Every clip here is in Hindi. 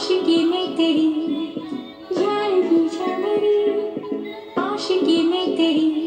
आशिकी में तेरी यार जा मेरी आशिकी में तेरी।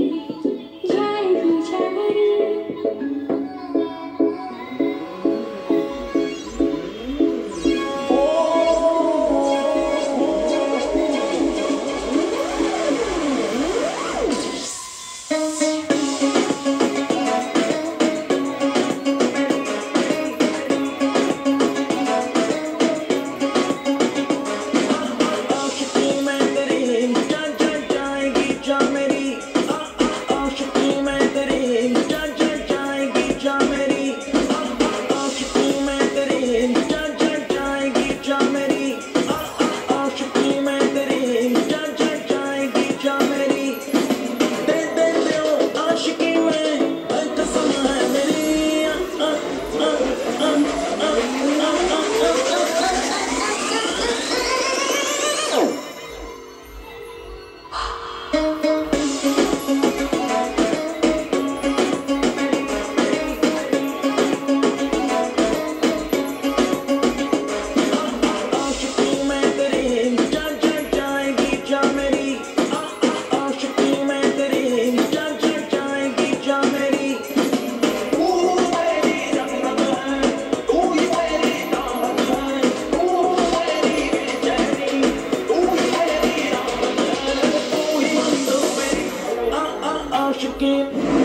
mushkin